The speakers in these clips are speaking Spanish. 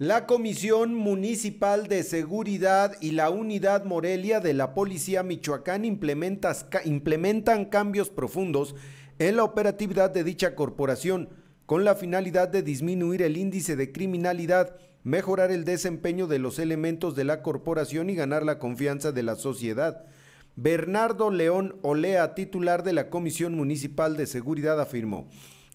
La Comisión Municipal de Seguridad y la Unidad Morelia de la Policía Michoacán implementan cambios profundos en la operatividad de dicha corporación con la finalidad de disminuir el índice de criminalidad, mejorar el desempeño de los elementos de la corporación y ganar la confianza de la sociedad. Bernardo León Olea, titular de la Comisión Municipal de Seguridad, afirmó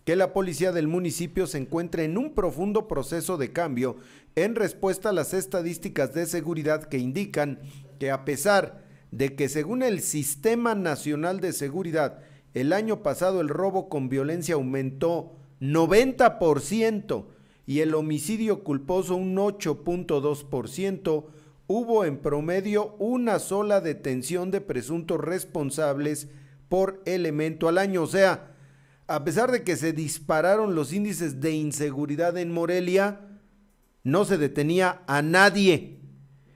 que la policía del municipio se encuentra en un profundo proceso de cambio en respuesta a las estadísticas de seguridad que indican que a pesar de que según el Sistema Nacional de Seguridad, el año pasado el robo con violencia aumentó 90% y el homicidio culposo un 8.2%, hubo en promedio una sola detención de presuntos responsables por elemento al año. O sea, a pesar de que se dispararon los índices de inseguridad en Morelia, no se detenía a nadie.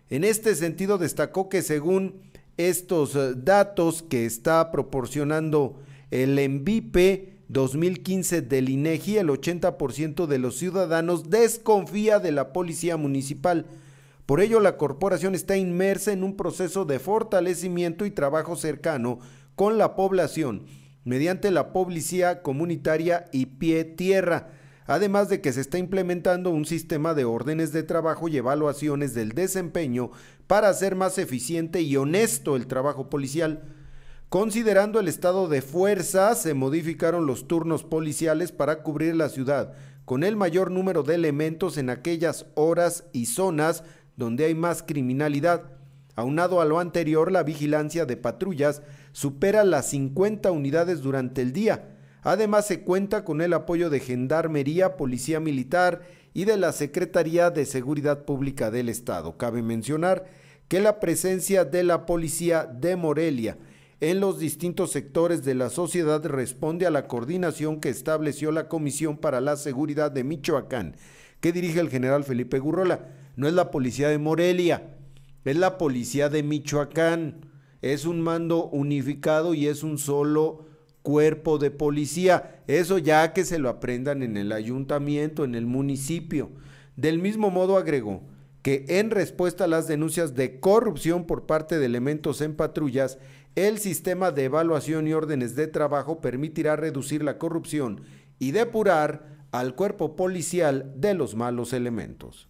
En este sentido destacó que según estos eh, datos que está proporcionando el ENVIPE 2015 del INEGI, el 80% de los ciudadanos desconfía de la policía municipal. Por ello, la corporación está inmersa en un proceso de fortalecimiento y trabajo cercano con la población mediante la policía comunitaria y pie tierra, además de que se está implementando un sistema de órdenes de trabajo y evaluaciones del desempeño para hacer más eficiente y honesto el trabajo policial. Considerando el estado de fuerza, se modificaron los turnos policiales para cubrir la ciudad con el mayor número de elementos en aquellas horas y zonas donde hay más criminalidad. Aunado a lo anterior, la vigilancia de patrullas supera las 50 unidades durante el día. Además, se cuenta con el apoyo de Gendarmería, Policía Militar y de la Secretaría de Seguridad Pública del Estado. Cabe mencionar que la presencia de la Policía de Morelia en los distintos sectores de la sociedad responde a la coordinación que estableció la Comisión para la Seguridad de Michoacán, que dirige el general Felipe Gurrola. No es la Policía de Morelia, es la Policía de Michoacán es un mando unificado y es un solo cuerpo de policía. Eso ya que se lo aprendan en el ayuntamiento, en el municipio. Del mismo modo agregó que en respuesta a las denuncias de corrupción por parte de elementos en patrullas, el sistema de evaluación y órdenes de trabajo permitirá reducir la corrupción y depurar al cuerpo policial de los malos elementos.